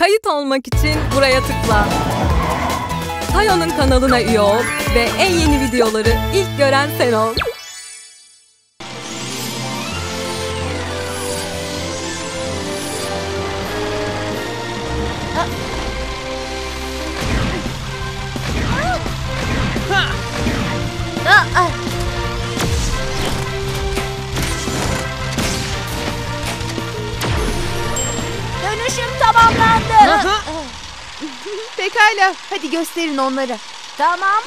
Kayıt olmak için buraya tıkla. Tayo'nun kanalına üye ol ve en yeni videoları ilk gören sen ol. Dönüşüm tamamlandı. Pekala, hadi gösterin onlara. tamam.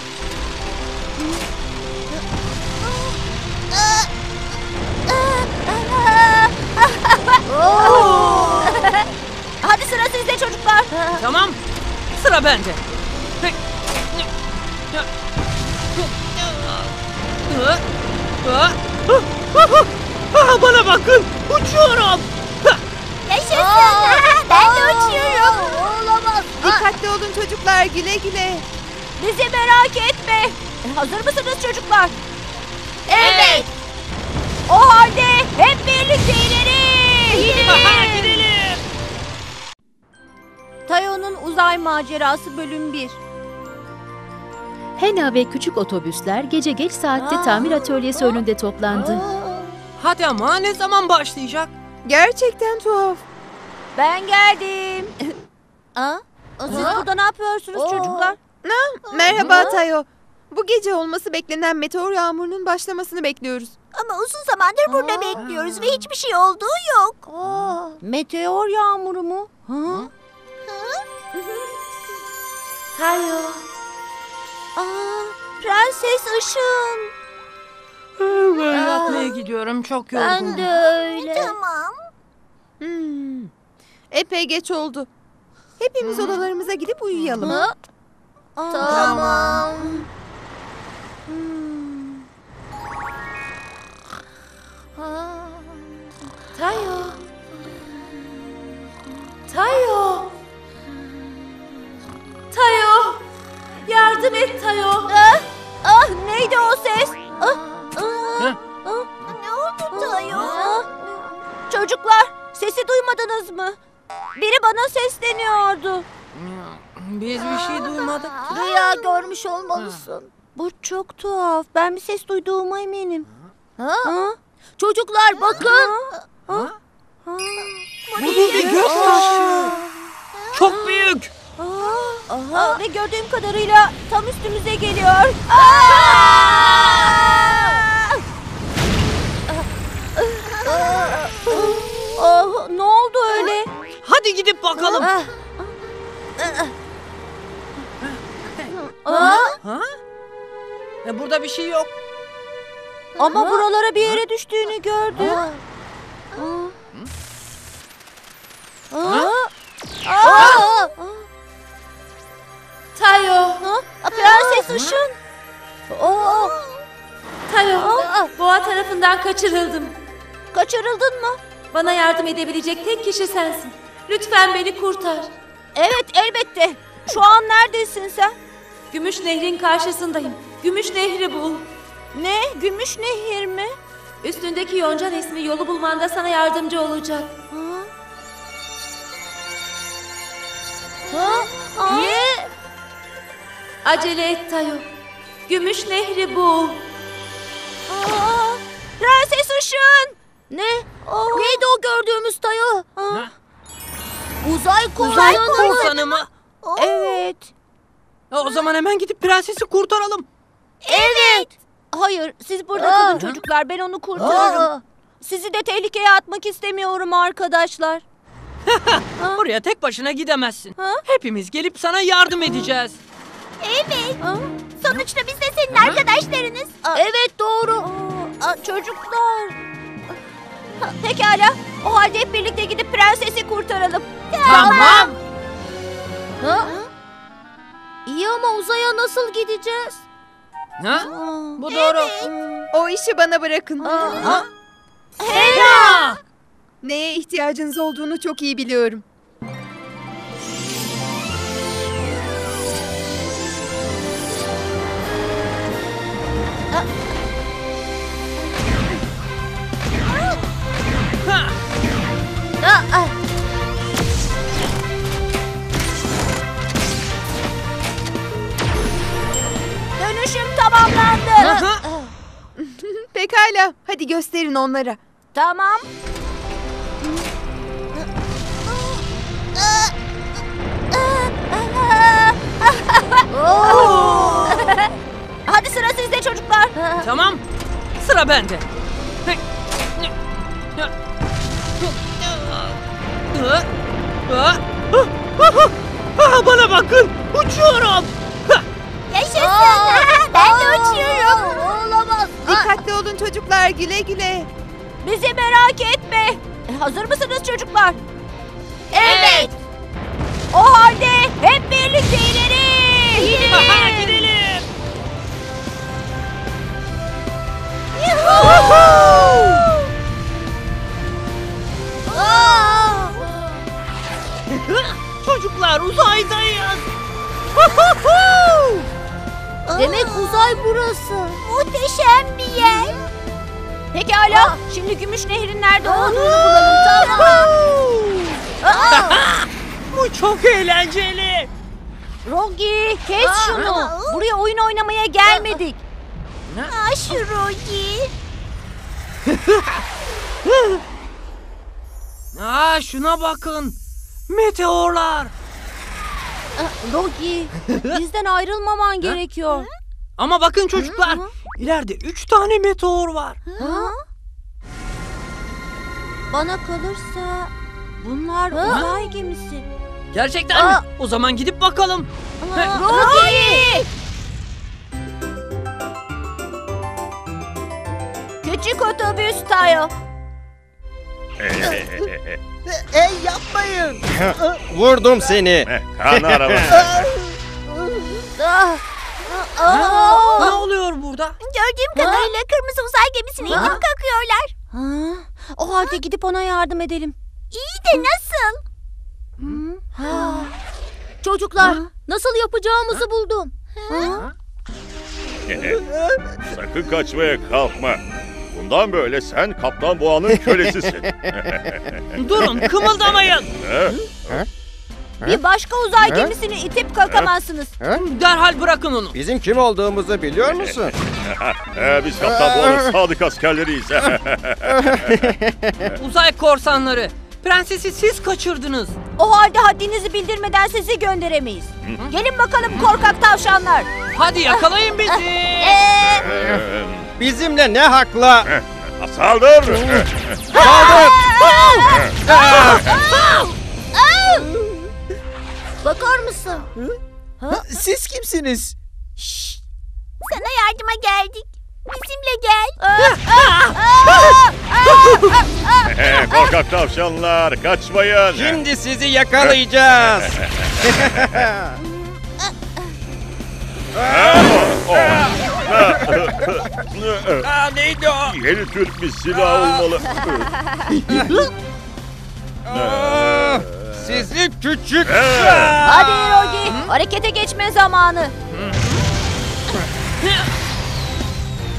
Hadi sıra sizde çocuklar. Tamam. Sıra bende. Bana bakın. Uçuyorum. Yaşasın. ben de uçuyorum. Olamaz. Dikkatli olun çocuklar, güle güle. Bizi merak etme. Hazır mısınız çocuklar? Evet. O halde hep birlikte ileri. Gidelim. Tayo'nun uzay macerası bölüm 1. Hena ve küçük otobüsler gece geç saatte Aa. tamir atölyesi önünde toplandı. Hadi ama ne zaman başlayacak? Gerçekten tuhaf. Ben geldim. Aa, siz burada ne yapıyorsunuz çocuklar? Merhaba Tayo. Bu gece olması beklenen meteor yağmurunun başlamasını bekliyoruz. Ama uzun zamandır burada bekliyoruz ve hiçbir şey olduğu yok. Meteor yağmuru mu? Ha? Tayo. Aa, Prenses Işın. Ben yatmaya gidiyorum. Çok yorgunum. öyle. Tamam. Hmm. Epey geç oldu. Hepimiz odalarımıza gidip uyuyalım. Tamam. Tayo. Tayo. Olmalısın. Bu çok tuhaf. Ben bir ses duyduğuma eminim. Ha? Çocuklar bakın. Ha? Bu bir göktaşı. Çok büyük. Aha. Ve gördüğüm kadarıyla tam üstümüze geliyor. Ah, ne oldu öyle? Hadi gidip bakalım. Ah, Ha? E, Burada bir şey yok. ama buralara bir yere düştüğünü gördüm. Ha? Aa! Tayo. Ha? Prenses Işın. Oo. Tayo, boğa tarafından kaçırıldım. Kaçırıldın mı? Bana yardım edebilecek tek kişi sensin. Lütfen beni kurtar. Evet elbette. Şu an neredesin sen? Gümüş Nehri'nin karşısındayım. Gümüş Nehri bul. Ne? Gümüş Nehir mi? Üstündeki yonca resmi yolu bulmanda sana yardımcı olacak. Ha? Ne? Acele et Tayo. Gümüş Nehri bul. Aa, Prenses Işın. Ne? Neydi o gördüğümüz Tayo? Ha? Uzay korsanı. Uzay korsanı mı? Evet. O zaman hemen gidip prensesi kurtaralım. Evet. Hayır, siz burada kalın çocuklar. Ben onu kurtarırım. Sizi de tehlikeye atmak istemiyorum arkadaşlar. Buraya tek başına gidemezsin. Ha? Hepimiz gelip sana yardım edeceğiz. Evet. Sonuçta biz de senin arkadaşlarınız. Evet doğru. çocuklar. Ha, Pekala. O halde hep birlikte gidip prensesi kurtaralım. Tamam. Ha? İyi ama uzaya nasıl gideceğiz? Ha? Bu doğru. O işi bana bırakın. Ha? Hera! Neye ihtiyacınız olduğunu çok iyi biliyorum. Ha? Tamamlandı. Aha. Pekala. Hadi gösterin onlara. Tamam. Hadi sıra sizde çocuklar. Tamam. Sıra bende. Bana bakın. Uçuyorum. Yaşasın. ben de uçuyorum. Olamaz. Dikkatli olun çocuklar. Güle güle. Bizi merak etme. E, Hazır mısınız çocuklar? Evet. O halde hep birlikte ileri. Aha, Gidelim. Çocuklar uzaydayız. Demek uzay burası. Muhteşem bir yer. Pekala. Şimdi Gümüş Nehir'in nerede olduğunu bulalım. Tamam. Bu çok eğlenceli. Rogi kes şunu. Buraya oyun oynamaya gelmedik. Aa, şu Rogi. Aa şuna bakın. Meteorlar. Rogi bizden ayrılmaman gerekiyor. Ama bakın çocuklar. ileride üç tane meteor var. Ha? Bana kalırsa bunlar uzay gemisi. Gerçekten mi? O zaman gidip bakalım. Rogi! Küçük otobüs Tayo. Vurdum seni. Kan arabası. Ah. Ne oluyor burada? Gördüğüm kadarıyla kırmızı uzay gemisine itip kakıyorlar. O halde gidip ona yardım edelim. İyi de nasıl? Çocuklar nasıl yapacağımızı buldum. Sakın kaçmaya kalkma. Bundan böyle sen Kaptan Boğa'nın kölesisin. Durun kımıldamayın. Bir başka uzay gemisini itip kakamazsınız. Derhal bırakın onu. Bizim kim olduğumuzu biliyor musun? Ee, biz Kaptan Boğa'nın sadık askerleriyiz. Uzay korsanları. Prensesi siz kaçırdınız. O halde haddinizi bildirmeden sizi gönderemeyiz. Gelin bakalım korkak tavşanlar. Hadi yakalayın bizi. Ee, Bizimle ne hakla? Saldır! Bakar mısın? Siz kimsiniz? Sana yardıma geldik. Bizimle gel. Ee, Korkak tavşanlar kaçmayın. Şimdi sizi yakalayacağız. Aa, neydi o? Yeni Türk bir silah olmalı. Aa, sizi küçük. Hadi Rogi, harekete geçme zamanı.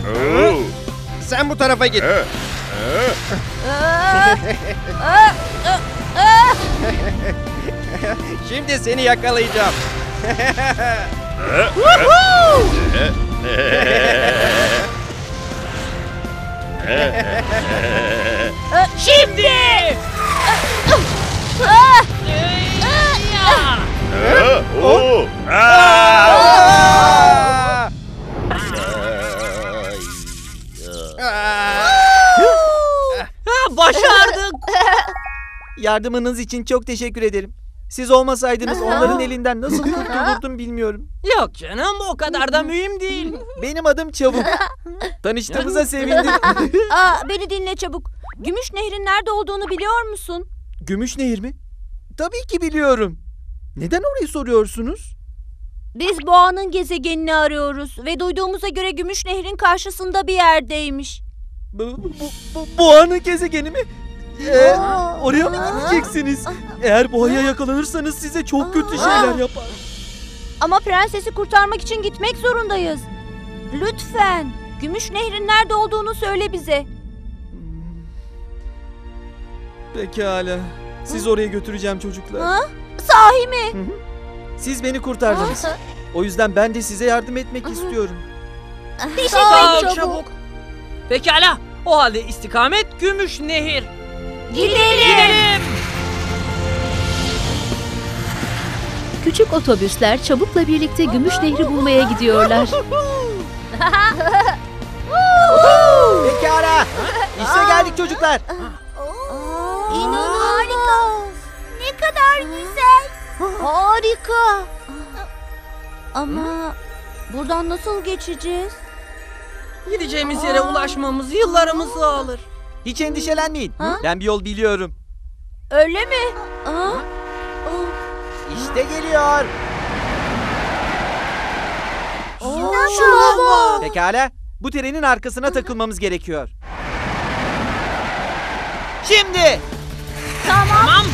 oo, Sen bu tarafa git. Şimdi seni yakalayacağım. Şimdi. oo, aa. Aa! Aa! Ha, başardık. Yardımınız için çok teşekkür ederim. Siz olmasaydınız onların elinden nasıl kurtulurdum bilmiyorum. Yok canım o kadar da mühim değil. Benim adım Çabuk. Tanıştığımıza sevindim. Aa, beni dinle çabuk. Gümüş Nehir'in nerede olduğunu biliyor musun? Gümüş Nehir mi? Tabii ki biliyorum. Neden orayı soruyorsunuz? Biz Boğa'nın gezegenini arıyoruz ve duyduğumuza göre Gümüş Nehir'in karşısında bir yerdeymiş. Bu, bu, bu boğanın gezegeni mi? Ee, oraya mı gideceksiniz? Eğer boğaya yakalanırsanız size çok kötü şeyler yapar. Ama prensesi kurtarmak için gitmek zorundayız. Lütfen. Gümüş Nehir'in nerede olduğunu söyle bize. Pekala. Siz oraya götüreceğim çocuklar. Ha? Sahi mi? Siz beni kurtardınız. O yüzden ben de size yardım etmek istiyorum. Teşekkür Sağ ol ederim. çabuk. Pekala. O halde istikamet Gümüş Nehir. Gidelim. Gidelim. Küçük otobüsler çabukla birlikte Gümüş Nehri bulmaya gidiyorlar. Pekala. İşte geldik çocuklar. İnanılmaz. Harika. Ne kadar güzel. Harika. Ama buradan nasıl geçeceğiz? Gideceğimiz yere ulaşmamız yıllarımızı alır. Hiç endişelenmeyin. Ha? Ben bir yol biliyorum. Öyle mi? Aa, İşte geliyor. şuna bak. Pekala. Bu trenin arkasına takılmamız gerekiyor. Şimdi. Tamam.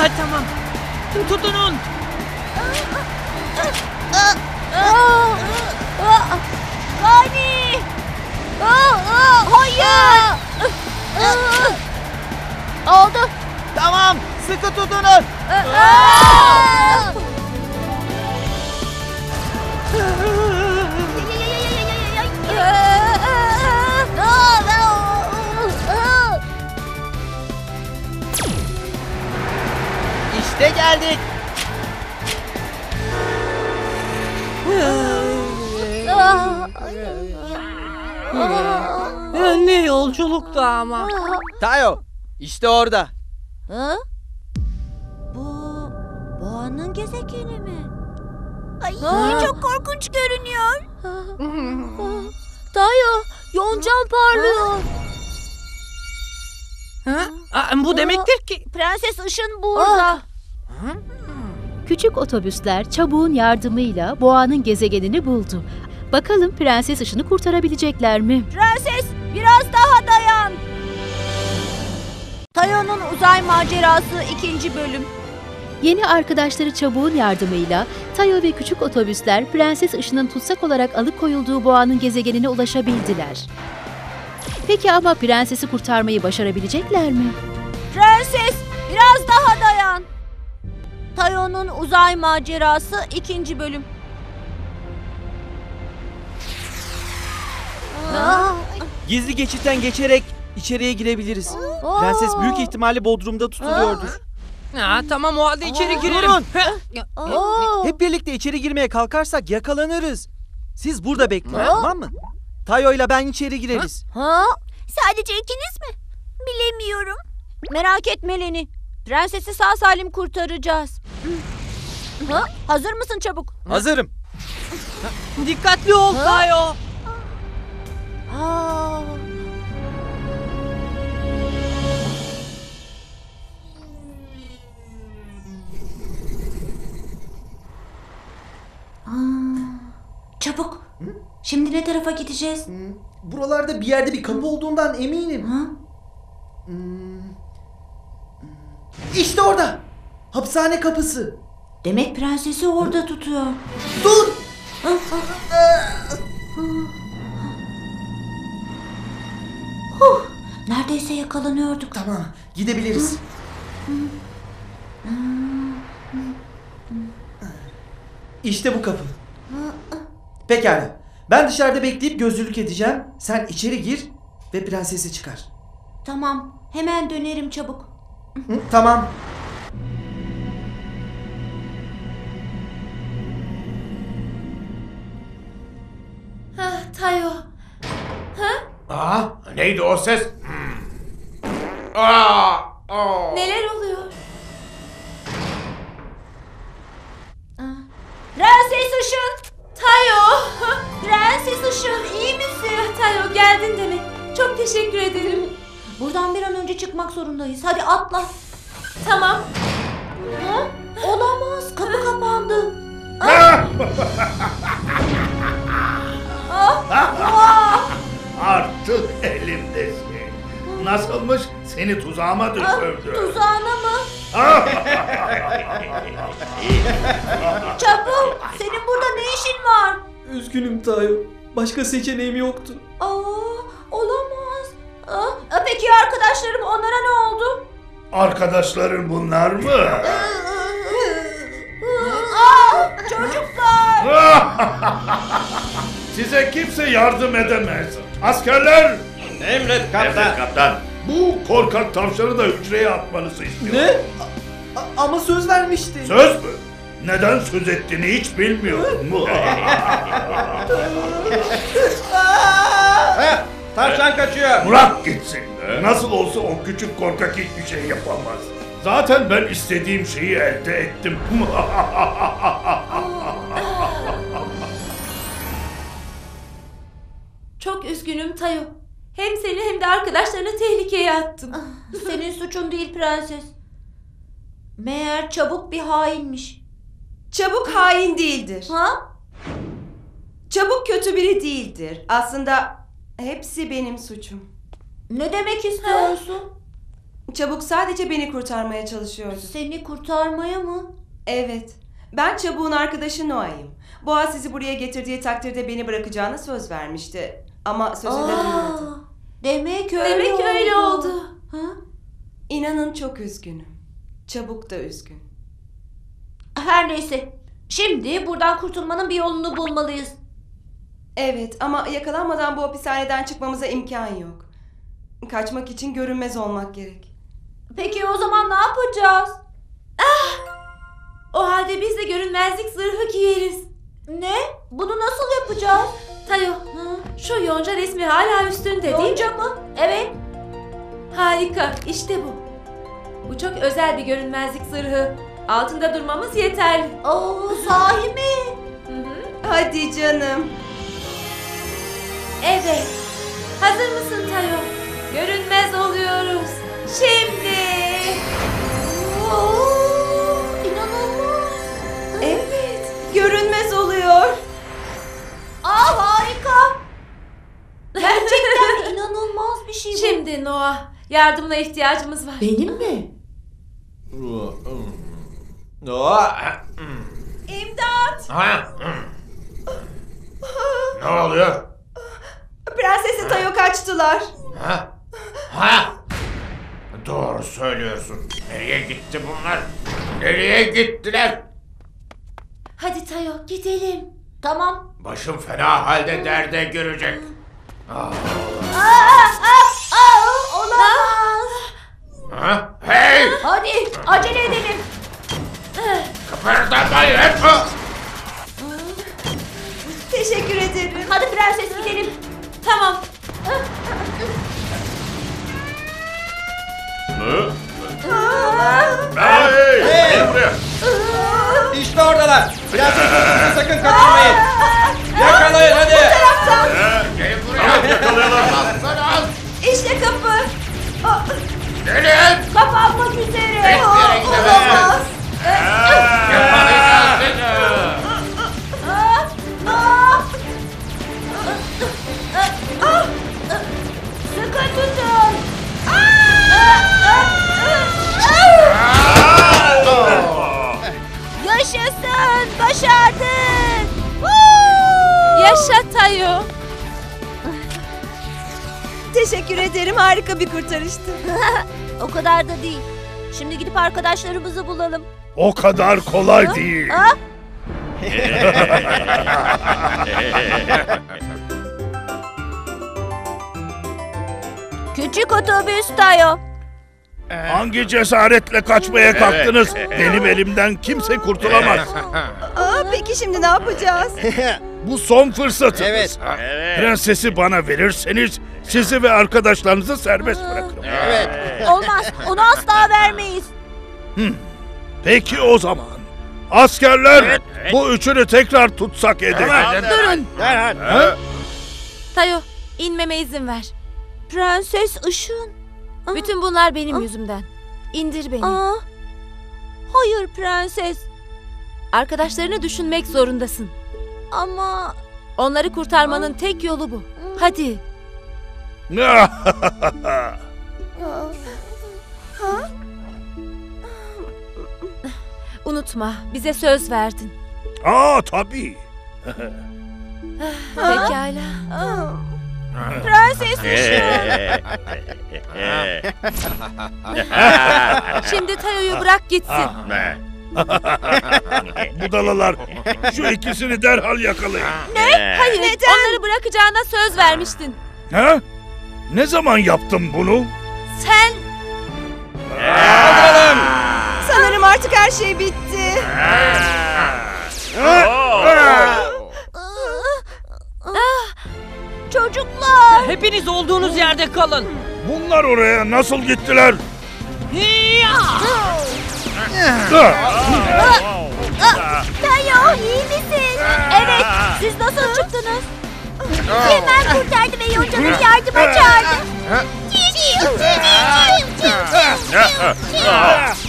Evet tamam. Tutunun. Gani! Aa, aa, hayır! Oldu. Tamam. Sıkı tutunun. Aa! İşte geldik. Ya, ne yolculuktu ama. Tayo. İşte orada. Ha? Bu boğanın gezegeni mi? Ay çok korkunç görünüyor. Tayo, yoncan parlıyor. Ha? Aa, bu demektir ki Prenses Işın burada. Küçük otobüsler çabuğun yardımıyla boğanın gezegenini buldu. Bakalım prenses ışını kurtarabilecekler mi? Prenses, biraz daha dayan. Tayo'nun uzay macerası ikinci bölüm. Yeni arkadaşları çabuğun yardımıyla Tayo ve küçük otobüsler prenses ışının tutsak olarak alıkoyulduğu boğanın gezegenine ulaşabildiler. Peki ama prensesi kurtarmayı başarabilecekler mi? Prenses, biraz daha dayan. Tayo'nun uzay macerası ikinci bölüm. Gizli geçitten geçerek içeriye girebiliriz. Prenses büyük ihtimalle bodrumda tutuluyordur. Ha, tamam o halde içeri girelim. Durun. Hep birlikte içeri girmeye kalkarsak yakalanırız. Siz burada bekleyin tamam mı? Tayo ile ben içeri gireriz. Ha? Sadece ikiniz mi? Bilemiyorum. Merak etme Leni. Prensesi sağ salim kurtaracağız. Ha? Hazır mısın çabuk? Hazırım. Dikkatli ol Tayo. Aa. Çabuk. Şimdi ne tarafa gideceğiz? Buralarda bir yerde bir kapı olduğundan eminim. Ha? İşte orada. Hapishane kapısı. Demek prensesi orada tutuyor. Dur. Huh, yakalanıyorduk. Tamam gidebiliriz. İşte bu kapı. Pekala. Ben dışarıda bekleyip gözlülük edeceğim. Sen içeri gir ve prensesi çıkar. Tamam, hemen dönerim çabuk. Hı, tamam. Tayo. Aa, neydi o ses? Hmm. Aa, aa. Neler oluyor? Prenses Işın! Tayo. Prenses Işın iyi misin? Tayo geldin demek. Çok teşekkür ederim. Buradan bir an önce çıkmak zorundayız. Hadi atla. Tamam. Ha? Olamaz. Kapı kapandı. Artık elimdesin. Nasılmış seni tuzağıma düşürdü. Tuzağına mı? Çabuk. Senin burada ne işin var? Üzgünüm Tayo. Başka seçeneğim yoktu. Aa, olamaz. Aa, peki ya arkadaşlarım onlara ne oldu? Arkadaşların bunlar mı? Aa, çocuk Size kimse yardım edemez. Askerler! Emret kaptan. Evet kaptan. Bu korkak tavşanı da hücreye atmanızı istiyorum. Ne? A- ama söz vermiştin. Söz mü? Neden söz ettiğini hiç bilmiyorum. Ha, tavşan kaçıyor. Bırak gitsin. Nasıl olsa o küçük korkak hiçbir şey yapamaz. Zaten ben istediğim şeyi elde ettim. Çok üzgünüm Tayo. Hem seni hem de arkadaşlarını tehlikeye attım. Senin suçun değil prenses. Meğer çabuk bir hainmiş. Çabuk hain değildir. Ha? Çabuk kötü biri değildir. Aslında hepsi benim suçum. Ne demek istiyorsun? Çabuk sadece beni kurtarmaya çalışıyordu. Seni kurtarmaya mı? Evet. Ben Çabuk'un arkadaşı Noah'yım. Boğa sizi buraya getirdiği takdirde beni bırakacağına söz vermişti. Ama durmadı. Aa, demek öyle Demek oldu. öyle oldu. Ha? İnanın çok üzgünüm. Çabuk da üzgün. Her neyse. Şimdi buradan kurtulmanın bir yolunu bulmalıyız. Evet ama yakalanmadan bu hapishaneden çıkmamıza imkan yok. Kaçmak için görünmez olmak gerek. Peki o zaman ne yapacağız? O halde biz de görünmezlik zırhı giyeriz. Ne? Bunu nasıl yapacağız? Tayo, şu yonca resmi hala üstünde değil mi? Yonca mı? Evet. Harika, işte bu. Bu çok özel bir görünmezlik zırhı. Altında durmamız yeterli. Oo, sahi mi? Hı hı. Hadi canım. Evet. Hazır mısın Tayo? Görünmez oluyoruz. Şimdi. Oo, Oluyor. Aa harika. Gerçekten inanılmaz bir şey bu. Şimdi Noah, yardımına ihtiyacımız var. Benim mi? İmdat! Ha? ne oluyor? Prensesi Tayo kaçtılar. Ha? Ha? Doğru söylüyorsun. Nereye gitti bunlar? Nereye gittiler? Hadi Tayo, gidelim. Tamam. Başım fena halde derde girecek. Aa, aa, aa, olamaz. Ha? Hey! Hadi acele edelim. Kıpırdamayın! Teşekkür ederim. Hadi prenses gidelim. Tamam. Hı? Hey! Gel buraya. İşte oradalar. Prenses sakın kaçırmayın. Yakalayın hadi. Gelin buraya! Yakalayalım. İşte ederim. Harika bir kurtarıştı. O kadar da değil. Şimdi gidip arkadaşlarımızı bulalım. O kadar kolay değil. Ha? Küçük otobüs Tayo. Hangi cesaretle kaçmaya kalktınız? Benim elimden kimse kurtulamaz. Aa, peki şimdi ne yapacağız? Bu son fırsatınız. Evet. Evet. Prensesi bana verirseniz sizi ve arkadaşlarınızı serbest bırakırım. Evet. Olmaz. Onu asla vermeyiz. Peki o zaman. Askerler Evet, evet. bu üçünü tekrar tutsak edelim. Durun. Derhal. Ha? Tayo, inmeme izin ver. Prenses Işın. Bütün bunlar benim yüzümden. İndir beni. Aa. Hayır prenses. Arkadaşlarını düşünmek zorundasın. Ama Onları kurtarmanın tek yolu bu. Hadi. Unutma, bize söz verdin. Aa tabii. Pekala. prenses Şimdi Tayo'yu bırak gitsin. Ne? Budalalar. Şu ikisini derhal yakalayın. Hayır, onları bırakacağına söz vermiştin. Ha? Ne zaman yaptım bunu? Sen Kaldıralım. Sanırım artık her şey bitti. Çocuklar. Hepiniz olduğunuz yerde kalın. Bunlar oraya nasıl gittiler? Tayo iyi misin? Evet. Siz nasıl çıktınız? Hemen kurtardı ve yoncaları yardıma çağırdı.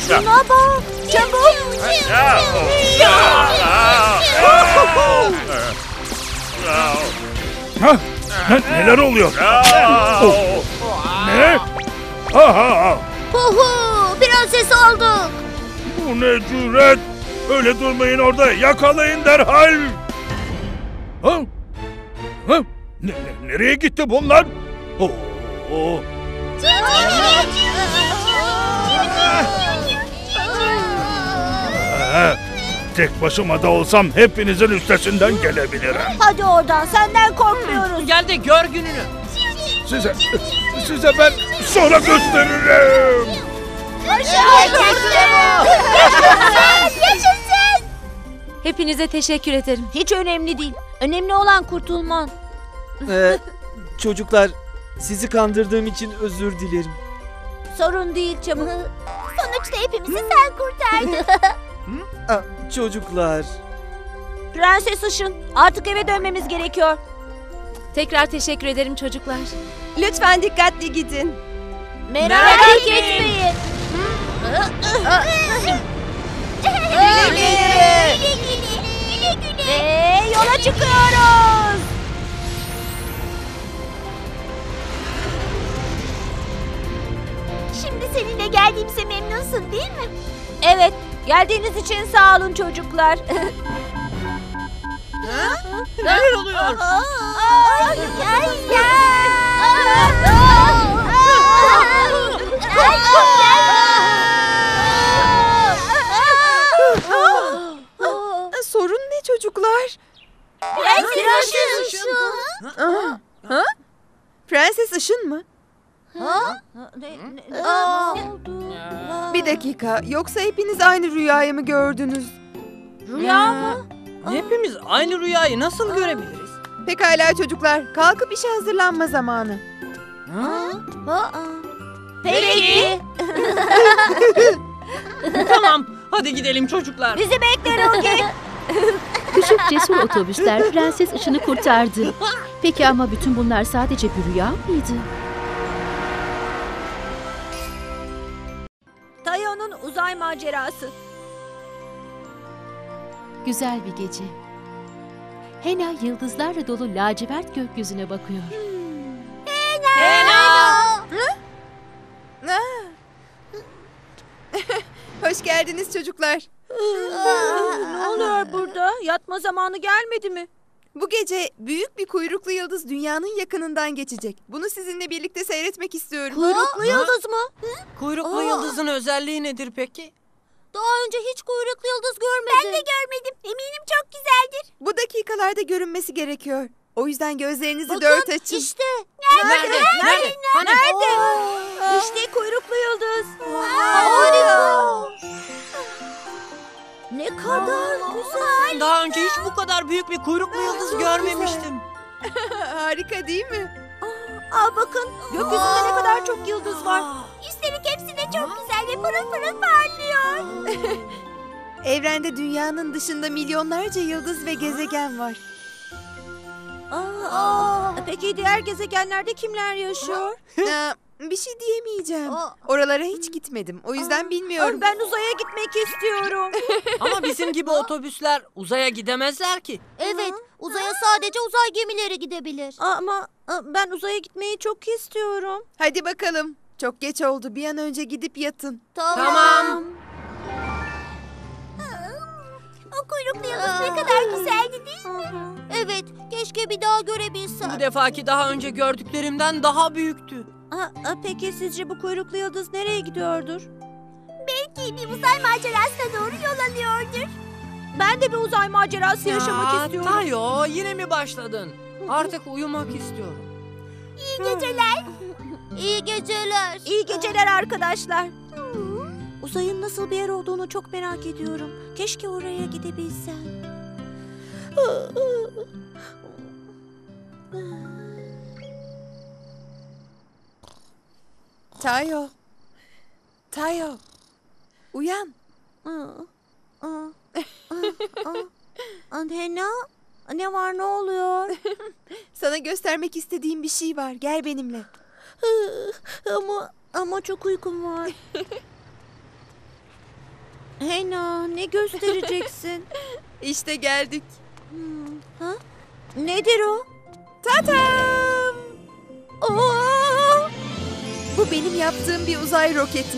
Şuna bak. Çabuk. Ha? Ne- Neler oluyor? Oh. Ne? Aha! Huhu, prenses olduk. Bu ne cüret? Öyle durmayın orada. Yakalayın derhal. Ha? Ha? Ne- ne- nereye gitti bunlar? Oh, oh. Ha, Tek başıma da olsam hepinizin üstesinden gelebilirim. Hadi oradan senden korkmuyoruz. Gel de gör gününü. Size, size ben sonra gösteririm. Yaşasın. hepinize teşekkür ederim. Hiç önemli değil. Önemli olan kurtulman. Ee, çocuklar sizi kandırdığım için özür dilerim. Sorun değil çabuk. Sonuçta hepimizi sen kurtardın. Aa, çocuklar. Prenses Işın, artık eve dönmemiz gerekiyor. Tekrar teşekkür ederim çocuklar. Lütfen dikkatli gidin. Merak, etmeyin. Güle güle. Ve yola çıkıyoruz. Şimdi seninle geldiğimize memnunsun değil mi? Evet. Geldiğiniz için sağ olun çocuklar. Neler oluyor? Ay, ay, Aa, Sorun ne çocuklar? Prenses Işın. Aa, ha? Işın mı? Ha? Ne, ne, Aa. Bir dakika. Yoksa hepiniz aynı rüyayı mı gördünüz? Rüya mı? Hepimiz aynı rüyayı nasıl görebiliriz? Pekala çocuklar. Kalkıp işe hazırlanma zamanı. Aa. Peki. tamam, hadi gidelim çocuklar. Bizi bekle Rogi. Küçük cesur otobüsler Prenses Işın'ı kurtardı. Peki ama bütün bunlar sadece bir rüya mıydı? Tayo'nun uzay macerası. Güzel bir gece. Hena yıldızlarla dolu lacivert gökyüzüne bakıyor. Hoş geldiniz çocuklar. Ne oluyor burada? Yatma zamanı gelmedi mi? Bu gece büyük bir kuyruklu yıldız dünyanın yakınından geçecek. Bunu sizinle birlikte seyretmek istiyorum. Kuyruklu yıldız mı? Kuyruklu yıldızın özelliği nedir peki? Daha önce hiç kuyruklu yıldız görmedim. Ben de görmedim. Eminim çok güzeldir. Bu dakikalarda görünmesi gerekiyor. O yüzden gözlerinizi dört açın. işte. Nerede? Nerede? Hani? Nerede? İşte kuyruklu yıldız. Harika. Ne kadar güzel. Daha önce hiç bu kadar büyük bir kuyruklu yıldız görmemiştim. Harika değil mi? Aa bakın gökyüzünde ne kadar çok yıldız var. Üstelik hepsi de çok güzel ve pırıl pırıl parlıyor. Evrende dünyanın dışında milyonlarca yıldız ve gezegen var. Aa, peki diğer gezegenlerde kimler yaşıyor? Bir şey diyemeyeceğim. Aa. Oralara hiç gitmedim. O yüzden bilmiyorum. Ben uzaya gitmek istiyorum. Ama bizim gibi otobüsler uzaya gidemezler ki. Evet, uzaya sadece uzay gemileri gidebilir. Ama ben uzaya gitmeyi çok istiyorum. Hadi bakalım. Çok geç oldu. Bir an önce gidip yatın. Tamam. O kuyruklu yıldız ne kadar güzeldi değil mi? Evet, keşke bir daha görebilsem. Bu defaki daha önce gördüklerimden daha büyüktü. Peki sizce bu kuyruklu yıldız nereye gidiyordur? Belki bir uzay macerasına doğru yol alıyordur. Ben de bir uzay macerası yaşamak istiyorum. Tayo yine mi başladın? Artık uyumak istiyorum. İyi geceler. İyi geceler. İyi geceler arkadaşlar. Uzayın nasıl bir yer olduğunu çok merak ediyorum. Keşke oraya gidebilsem. Tayo. Tayo. Uyan. Hena, ne var ne oluyor? Sana göstermek istediğim bir şey var. Gel benimle. ama ama çok uykum var. Hena, ne göstereceksin? İşte geldik. Ha? Nedir o? Tatam! Aa! Bu benim yaptığım bir uzay roketi.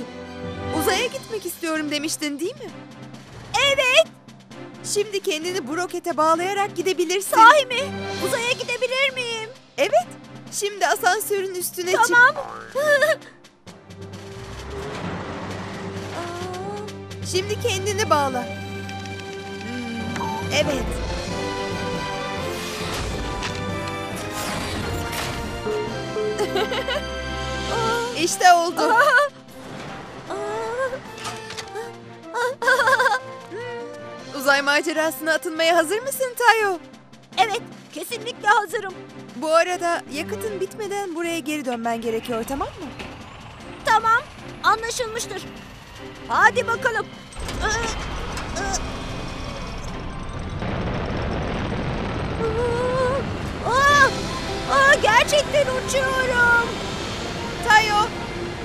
Uzaya gitmek istiyorum demiştin değil mi? Evet. Şimdi kendini bu rokete bağlayarak gidebilirsin. Sahi mi? Uzaya gidebilir miyim? Evet. Şimdi asansörün üstüne çık. Tamam. Şimdi kendini bağla. Hmm, Evet. işte oldu. Uzay macerasına atılmaya hazır mısın Tayo? Evet, kesinlikle hazırım. Bu arada yakıtın bitmeden buraya geri dönmen gerekiyor tamam mı? Tamam, anlaşılmıştır. Hadi bakalım. Aa, aa, gerçekten uçuyorum. Tayo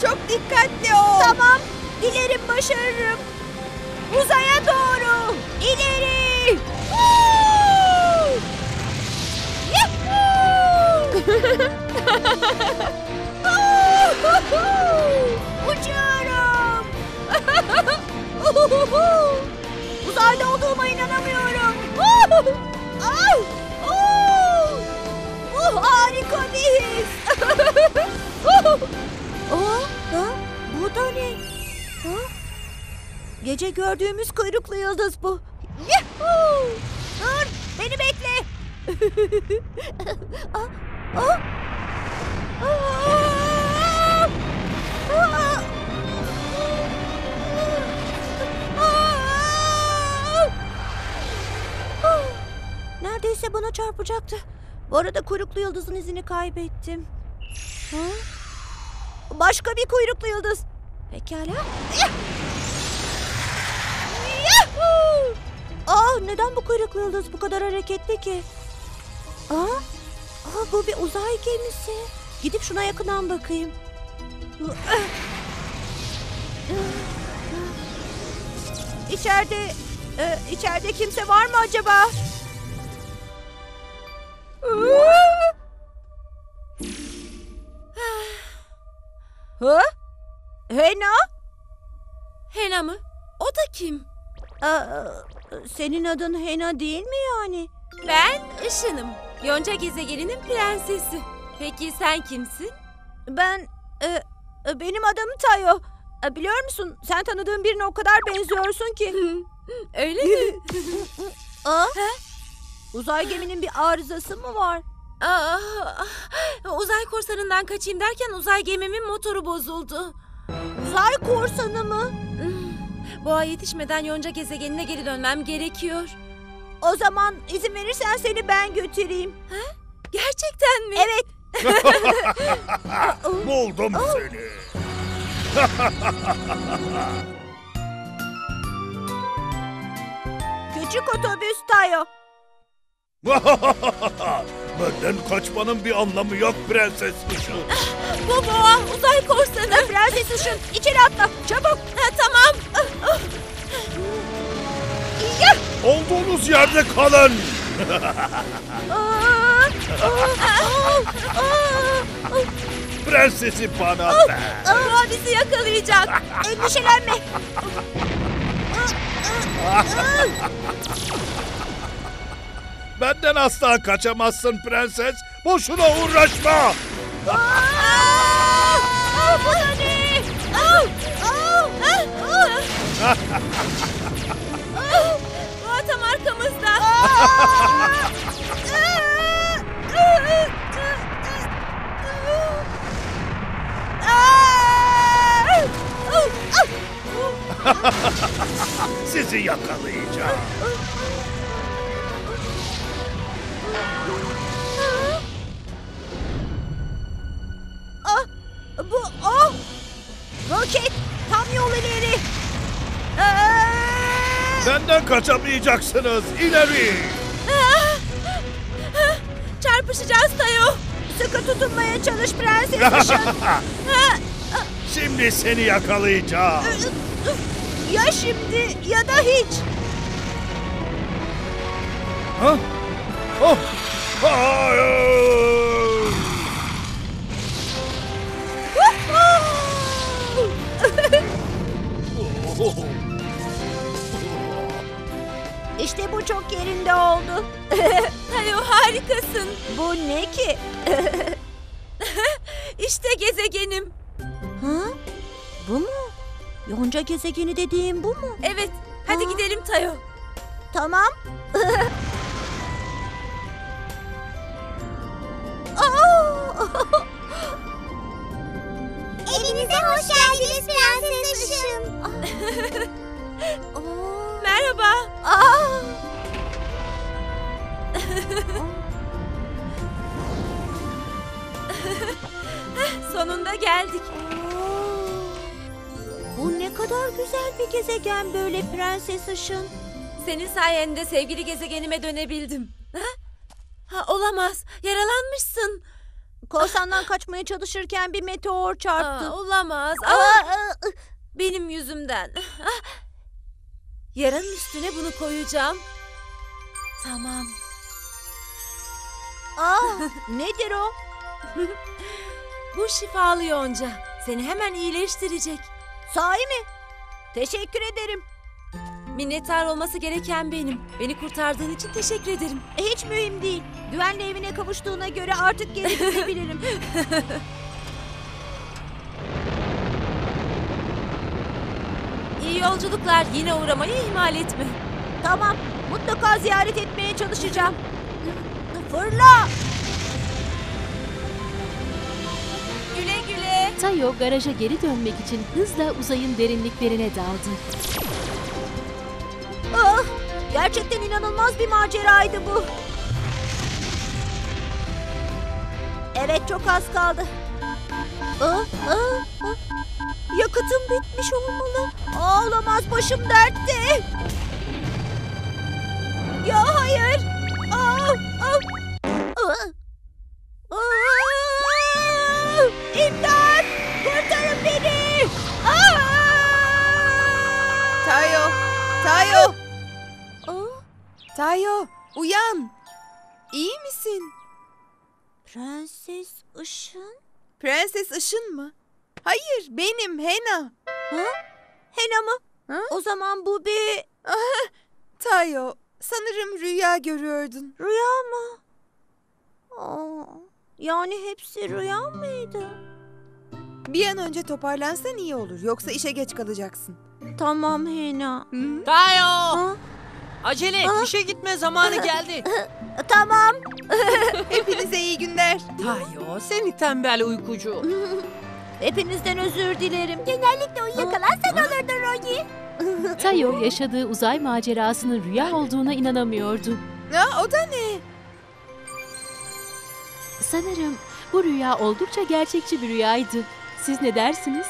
çok dikkatli ol. Tamam, dilerim başarırım. Uzaya doğru, ileri. Uçuyorum. Uzayda olduğuma inanamıyorum. Ay! Bu harika bir his. Aa, ha? Bu da ne? Ha? Gece gördüğümüz kuyruklu yıldız bu. Yahoo! Dur, beni bekle. Neredeyse bana çarpacaktı. Bu arada kuyruklu yıldızın izini kaybettim. Ha? Başka bir kuyruklu yıldız. Pekala. Yah! Yahoo! Aa, neden bu kuyruklu yıldız bu kadar hareketli ki? Aa, aa, bu bir uzay gemisi. Gidip şuna yakından bakayım. İçeride, e, içeride kimse var mı acaba? Ha? Hena? Hena mı? O da kim? Aa, senin adın Hena değil mi yani? Ben Işın'ım. Yonca gezegeninin prensesi. Peki sen kimsin? Ben, e, e, benim adım Tayo. E, biliyor musun sen tanıdığın birine o kadar benziyorsun ki. Öyle mi? Aa, uzay geminin bir arızası mı var? Aa, uzay korsanından kaçayım derken uzay gemimin motoru bozuldu. Uzay korsanı mı? Boğa yetişmeden Yonca gezegenine geri dönmem gerekiyor. O zaman izin verirsen seni ben götüreyim. Gerçekten mi? Evet. Buldum seni. Küçük otobüs Tayo. Benden kaçmanın bir anlamı yok prenses Işıl. Bu boğa uzay korsanı. Prenses Işın içeri atla çabuk. Ha, tamam. Olduğunuz yerde kalın. Prensesi bana ver. Boğa bizi yakalayacak. Endişelenme. Benden asla kaçamazsın prenses. Boşuna uğraşma. Aa, bu da ne? Aa, aa, aa, aa. Boğa tam arkamızda. Sizi yakalayacağım. Kaçamayacaksınız. İleri. Çarpışacağız Tayo. Sıkı tutunmaya çalış prenses Işın. Şimdi seni yakalayacağım. ya şimdi ya da hiç. Ha? Oh. Hayır. İşte bu çok yerinde oldu. Tayo harikasın. Bu ne ki? İşte gezegenim. Ha? Bu mu? Yonca gezegeni dediğim bu mu? Evet. Hadi Aa. gidelim Tayo. Tamam. Işın. Senin sayende sevgili gezegenime dönebildim. Ha? Ha, olamaz. Yaralanmışsın. Korsandan kaçmaya çalışırken bir meteor çarptı. Aa, olamaz. Aa, Aa, benim yüzümden. Yaranın üstüne bunu koyacağım. Tamam. aa, nedir o? Bu şifalı yonca. Seni hemen iyileştirecek. Sahi mi? Teşekkür ederim. Minnettar olması gereken benim. Beni kurtardığın için teşekkür ederim. Hiç mühim değil. Güvenle evine kavuştuğuna göre artık geri dönebilirim. İyi yolculuklar. Yine uğramayı ihmal etme. tamam, mutlaka ziyaret etmeye çalışacağım. Fırla! Güle güle. Tayo garaja geri dönmek için hızla uzayın derinliklerine daldı. Gerçekten inanılmaz bir maceraydı bu. Evet çok az kaldı. Ah, ah, ah. Yakıtım bitmiş olmalı. Ağlamaz başım dertte. Tayo, uyan. İyi misin? Prenses Işın? Prenses Işın mı? Hayır, benim Hena. Hena mı? Ha? O zaman bu bir Tayo, sanırım rüya görüyordun. rüya mı? Aa, yani hepsi rüya mıydı? Bir an önce toparlansan iyi olur. Yoksa işe geç kalacaksın. Tamam Hena. Hı? Tayo! Ha? Acele et. İşe gitme zamanı geldi. Tamam. Hepinize iyi günler. Tayo seni tembel uykucu. Hepinizden özür dilerim. Genellikle uyuyakalan sen olurdun Rogi. Tayo yaşadığı uzay macerasının rüya olduğuna inanamıyordu. Ha, o da ne? Sanırım bu rüya oldukça gerçekçi bir rüyaydı. Siz ne dersiniz?